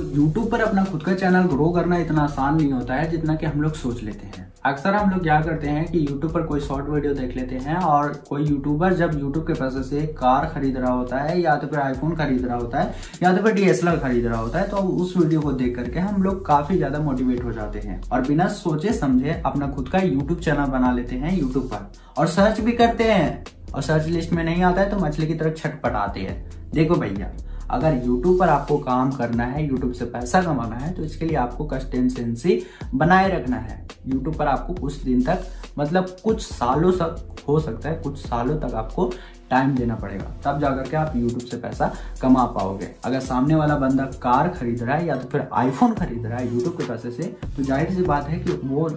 YouTube पर अपना खुद का चैनल ग्रो करना इतना आसान नहीं होता है जितना कि हम लोग सोच लेते हैं। अक्सर हम लोग क्या करते हैं कि YouTube पर कोई शॉर्ट वीडियो देख लेते हैं और कोई यूट्यूबर जब YouTube के पैसे से कार खरीद रहा होता है या तो फिर आईफोन खरीद रहा होता है या तो फिर डीएसएलआर खरीद रहा होता है तो उस वीडियो को देख करके हम लोग काफ़ी ज़्यादा मोटिवेट हो जाते हैं और बिना सोचे समझे अपना खुद का यूट्यूब चैनल बना लेते हैं यूट्यूब पर और सर्च भी करते हैं और सर्च लिस्ट में नहीं आता है तो मछली की तरफ़ छटपट छटपटाते हैं। देखो भैया अगर YouTube पर आपको काम करना है, YouTube से पैसा कमाना है तो इसके लिए आपको कंसिस्टेंसी बनाए रखना है। YouTube पर आपको कुछ दिन तक मतलब कुछ सालों तक हो सकता है, कुछ सालों तक आपको टाइम देना पड़ेगा। तब जाकर के आप YouTube से पैसा कमा पाओगे। अगर सामने वाला बंदा कार खरीद रहा है या तो फिर आईफोन खरीद रहा है, YouTube के पैसे से तो ज़ाहिर सी बात है कि वो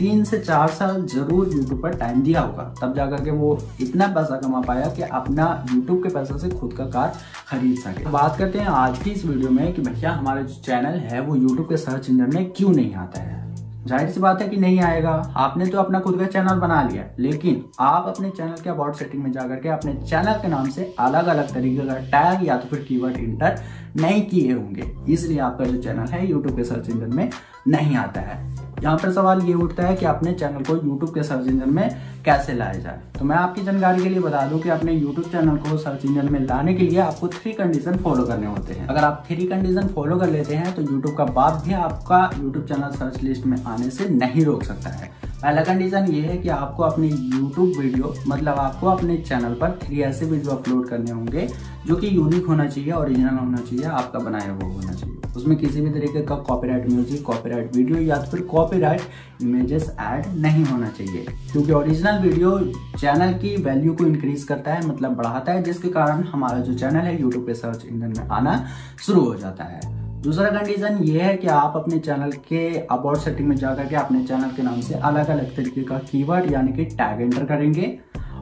तीन से चार साल ज़रूर यूट्यूब पर टाइम दिया होगा। तब जाकर के वो इतना पैसा कमा पाया कि अपना यूट्यूब के पैसे से खुद का कार खरीद सके। तो बात करते हैं आज की इस वीडियो में कि भैया हमारा जो चैनल है, वो यूट्यूब के सर्च इंजन में क्यों नहीं आता है? ज़ाहिर सी बात है कि नहीं आएगा। आपने तो अपना खुद का चैनल बना लिया। लेकिन आप अपने चैनल के अबाउट सेटिंग में जाकर के अपने चैनल के नाम से अलग अलग तरीके का टैग या तो फिर कीवर्ड इंटर नहीं किए होंगे। इसलिए आपका जो चैनल है यूट्यूब के सर्च इंजन में नहीं आता है। यहाँ पर सवाल ये उठता है कि अपने चैनल को यूट्यूब के सर्च इंजन में कैसे लाया जाए? तो मैं आपकी जानकारी के लिए बता दूँ कि अपने यूट्यूब चैनल को सर्च इंजन में लाने के लिए आपको थ्री कंडीशन फॉलो करने होते हैं। अगर आप थ्री कंडीशन फॉलो कर लेते हैं तो यूट्यूब का बाप भी आपका यूट्यूब चैनल सर्च लिस्ट में आने से नहीं रोक सकता है। पहला कंडीशन ये है कि आपको अपने यूट्यूब वीडियो मतलब आपको अपने चैनल पर थ्री ऐसे वीडियो अपलोड करने होंगे, जो कि यूनिक होना चाहिए ओरिजिनल होना चाहिए, आपका बनाया हुआ होना चाहिए। उसमें किसी भी तरीके का कॉपीराइट म्यूज़िक कॉपीराइट वीडियो या तो फिर कॉपीराइट इमेजेस ऐड नहीं होना चाहिए। क्योंकि ओरिजिनल वीडियो चैनल की वैल्यू को इंक्रीज करता है मतलब बढ़ाता है, जिसके कारण हमारा जो चैनल है यूट्यूब पे सर्च इंजन में आना शुरू हो जाता है। दूसरा कंडीशन ये है कि आप अपने चैनल के अबाउट सेटिंग में जाकर के अपने चैनल के नाम से अलग अलग तरीके का कीवर्ड यानी कि टैग एंटर करेंगे।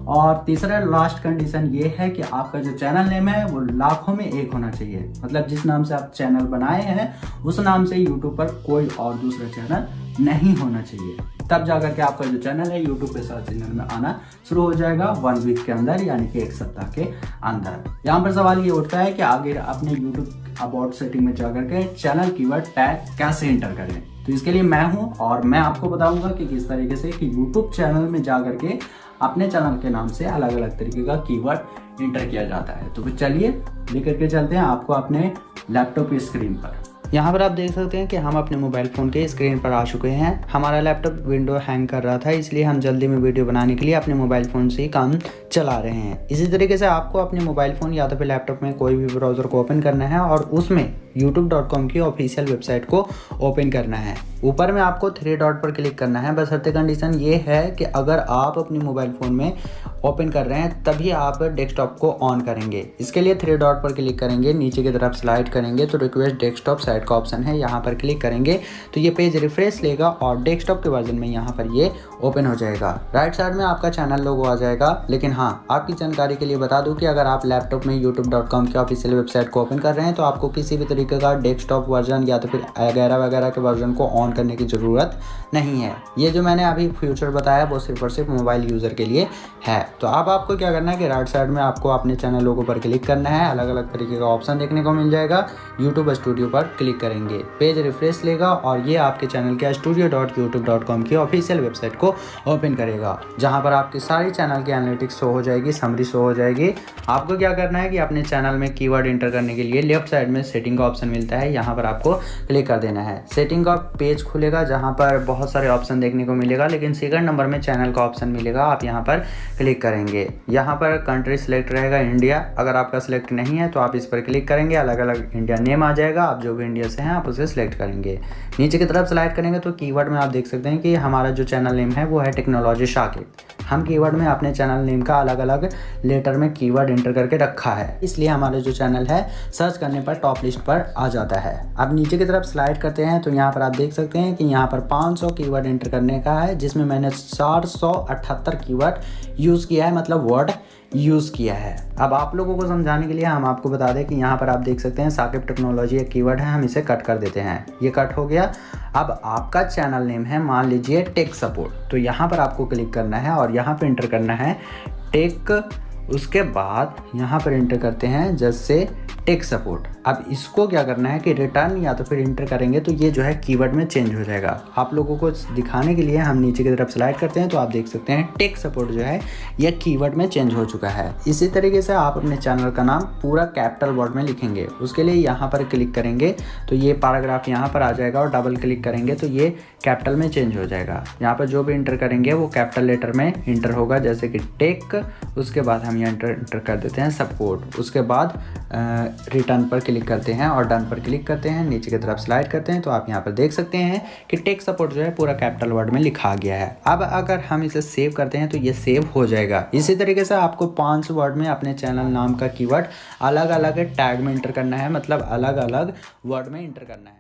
और तीसरा लास्ट कंडीशन ये है कि आपका जो चैनल नेम है, वो लाखों में एक होना चाहिए। मतलब जिस नाम से आप चैनल बनाए हैं, उस नाम से यूट्यूब पर कोई और दूसरा चैनल नहीं होना चाहिए। तब जाकर के आपका जो चैनल है यूट्यूब पे सर्च इंजन में आना शुरू हो जाएगा वन वीक के अंदर, यानी कि एक सप्ताह के अंदर। यहाँ पर सवाल ये उठता है कि आगे अपने यूट्यूब अबाउट सेटिंग में जाकर के चैनल कीवर्ड टैग कैसे एंटर करें। तो इसके लिए मैं हूँ और मैं आपको बताऊँगा कि किस तरीके से कि यूट्यूब चैनल में जाकर के अपने चैनल के नाम से अलग अलग तरीके का कीवर्ड एंटर किया जाता है। तो चलिए, लेकर के चलते हैं आपको अपने लैपटॉप स्क्रीन पर। यहाँ पर आप देख सकते हैं कि हम अपने मोबाइल फ़ोन के स्क्रीन पर आ चुके हैं। हमारा लैपटॉप विंडो हैंग कर रहा था, इसलिए हम जल्दी में वीडियो बनाने के लिए अपने मोबाइल फ़ोन से ही काम चला रहे हैं। इसी तरीके से आपको अपने मोबाइल फ़ोन या तो फिर लैपटॉप में कोई भी ब्राउज़र को ओपन करना है और उसमें यूट्यूब की ऑफिशियल वेबसाइट को ओपन करना है। ऊपर में आपको थ्री डॉट पर क्लिक करना है। बस हत्य कंडीशन ये है कि अगर आप अपने मोबाइल फ़ोन में ओपन कर रहे हैं, तभी आप डेस्कटॉप को ऑन करेंगे। इसके लिए थ्री डॉट पर क्लिक करेंगे, नीचे की तरफ़ स्लाइड करेंगे तो रिक्वेस्ट डेस्कटॉप साइड का ऑप्शन है, यहाँ पर क्लिक करेंगे तो ये पेज रिफ्रेश लेगा और डेस्कटॉप के वर्जन में यहाँ पर ये ओपन हो जाएगा। राइट साइड में आपका चैनल लोगो आ जाएगा, लेकिन हाँ आपकी जानकारी के लिए बता दूँ कि अगर आप लैपटॉप में यूट्यूब की ऑफिशियल वेबसाइट को ओपन कर रहे हैं तो आपको किसी भी तरीके का डेस्कटॉप वर्जन या तो फिर वगैरह वगैरह के वर्जन को ऑन करने की ज़रूरत नहीं है। ये जो मैंने अभी फ्यूचर बताया, वो सिर्फ़ और सिर्फ़ मोबाइल यूज़र के लिए है। तो अब आप आपको क्या करना है कि राइट साइड में आपको अपने चैनल लोगों पर क्लिक करना है। अलग अलग तरीके का ऑप्शन देखने को मिल जाएगा। यूट्यूब स्टूडियो पर क्लिक करेंगे। पेज रिफ्रेश लेगा और ये आपके चैनल के studio dot YouTube dot com की ऑफिशियल वेबसाइट को ओपन करेगा, जहाँ पर आपके सारी चैनल की एनालिटिक्स शो हो जाएगी समरी शो हो जाएगी। आपको क्या करना है कि अपने चैनल में कीवर्ड एंटर करने के लिए लेफ़्ट साइड में सेटिंग का ऑप्शन मिलता है। यहाँ पर आपको क्लिक कर देना है। सेटिंग का पेज खुलेगा जहाँ पर बहुत सारे ऑप्शन देखने को मिलेगा, लेकिन सेकंड नंबर में चैनल का ऑप्शन मिलेगा, आप यहाँ पर क्लिक करेंगे। यहाँ पर कंट्री सिलेक्ट रहेगा इंडिया अगर आपका सिलेक्ट नहीं है तो आप इस पर क्लिक करेंगे अलग अलग इंडिया नेम आ जाएगा, आप जो भी इंडिया से हैं, आप उसे सिलेक्ट करेंगे। नीचे की तरफ़ सिलेक्ट करेंगे तो कीवर्ड में आप देख सकते हैं कि हमारा जो चैनल नेम है, वो है टेक्नोलॉजी शाकिब हम कीवर्ड में अपने चैनल नेम का अलग अलग लेटर में कीवर्ड एंटर करके रखा है। इसलिए हमारा जो चैनल है सर्च करने पर टॉप लिस्ट पर आ जाता है। अब नीचे की तरफ़ स्लाइड करते हैं तो यहाँ पर आप देख सकते हैं कि यहाँ पर 500 कीवर्ड एंटर करने का है, जिसमें मैंने चार सौ अठहत्तर कीवर्ड यूज़ किया है मतलब वर्ड यूज़ किया है। अब आप लोगों को समझाने के लिए हम आपको बता दें कि यहाँ पर आप देख सकते हैं साकिब टेक्नोलॉजी एक कीवर्ड है, हम इसे कट कर देते हैं। ये कट हो गया। अब आपका चैनल नेम है, मान लीजिए टेक सपोर्ट तो यहाँ पर आपको क्लिक करना है और यहाँ पर इंटर करना है टेक उसके बाद यहाँ पर इंटर करते हैं जैसे टेक सपोर्ट अब इसको क्या करना है कि रिटर्न या तो फिर इंटर करेंगे तो ये जो है कीवर्ड में चेंज हो जाएगा। आप लोगों को दिखाने के लिए हम नीचे की तरफ़ स्लाइड करते हैं तो आप देख सकते हैं टेक सपोर्ट जो है ये कीवर्ड में चेंज हो चुका है। इसी तरीके से आप अपने चैनल का नाम पूरा कैपिटल वर्ड में लिखेंगे। उसके लिए यहाँ पर क्लिक करेंगे तो ये पैराग्राफ यहाँ पर आ जाएगा और डबल क्लिक करेंगे तो ये कैपिटल में चेंज हो जाएगा। यहाँ पर जो भी इंटर करेंगे वो कैपिटल लेटर में इंटर होगा जैसे कि टेक उसके बाद हम यहाँ इंटर कर देते हैं सपोर्ट उसके बाद रिटर्न पर क्लिक करते हैं और डन पर क्लिक करते हैं। नीचे की तरफ़ स्लाइड करते हैं तो आप यहाँ पर देख सकते हैं कि टेक सपोर्ट जो है पूरा कैपिटल वर्ड में लिखा गया है। अब अगर हम इसे सेव करते हैं तो ये सेव हो जाएगा। इसी तरीके से आपको पाँच वर्ड में अपने चैनल नाम का कीवर्ड अलग अलग टैग में इंटर करना है। मतलब अलग अलग वर्ड में इंटर करना है।